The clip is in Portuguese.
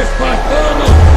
espartano!